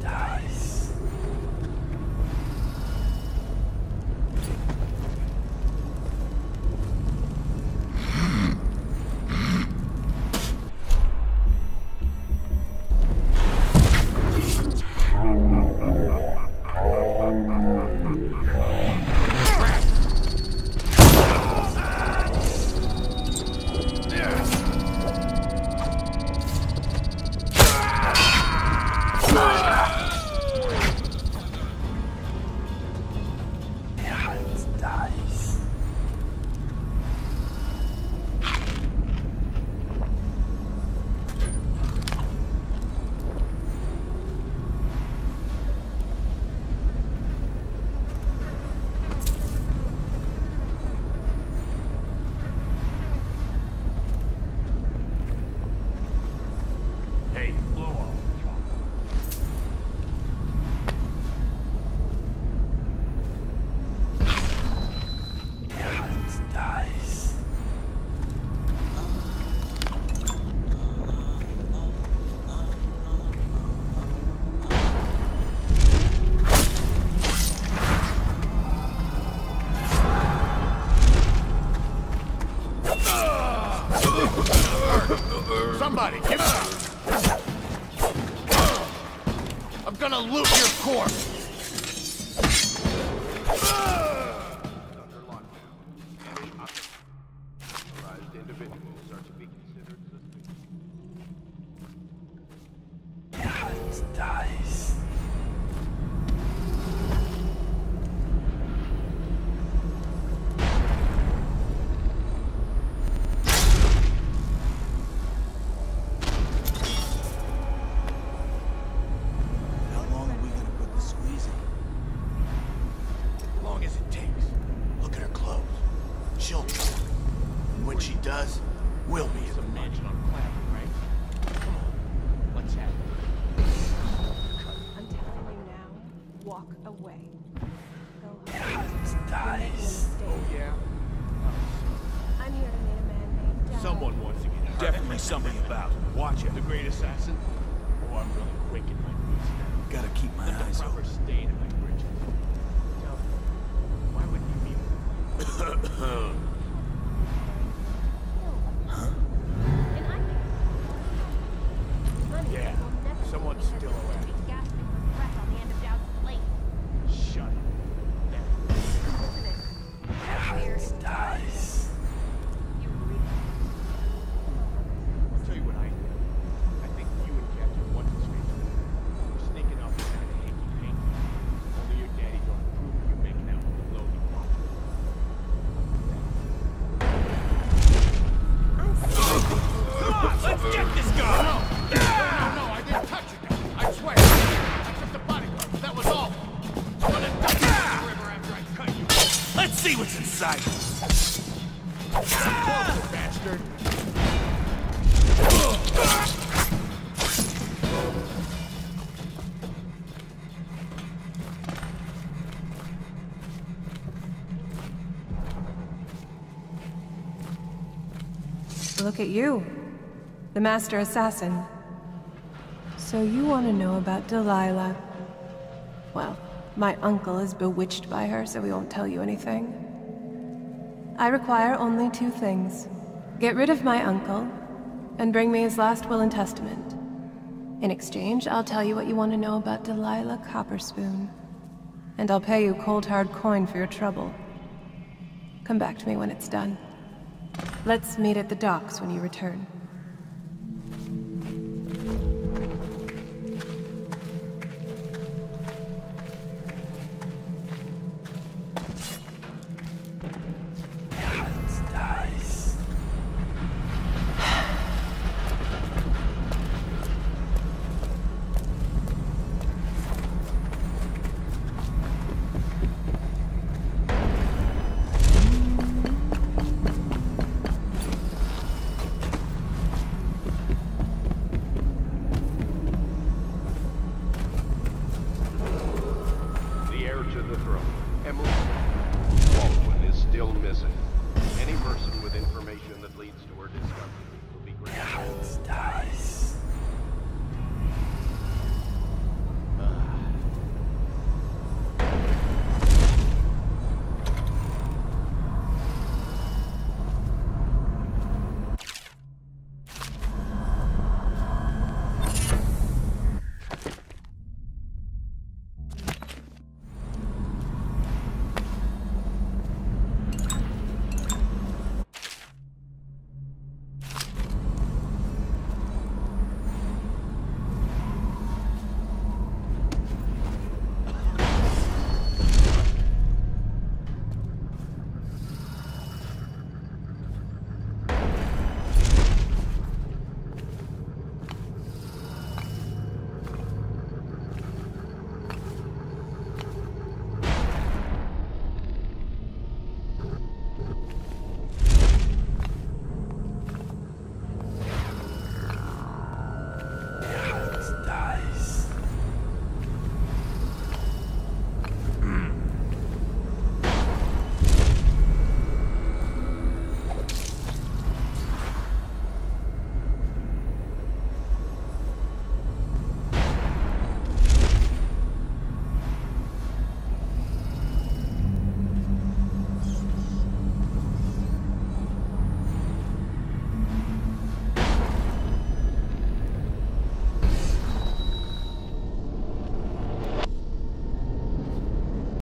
Dies. Loot walk away. Go home. Dice. Oh, yeah? I'm here to meet a man named Daud. Someone wants to get hurt. Definitely somebody about. Watch it. The great assassin? Oh, I'm really quick in my bastard. Look at you, the master assassin. So you want to know about Delilah? Well, my uncle is bewitched by her, so we won't tell you anything. I require only two things. Get rid of my uncle, and bring me his last will and testament. In exchange, I'll tell you what you want to know about Delilah Copperspoon. And I'll pay you cold hard coin for your trouble. Come back to me when it's done. Let's meet at the docks when you return.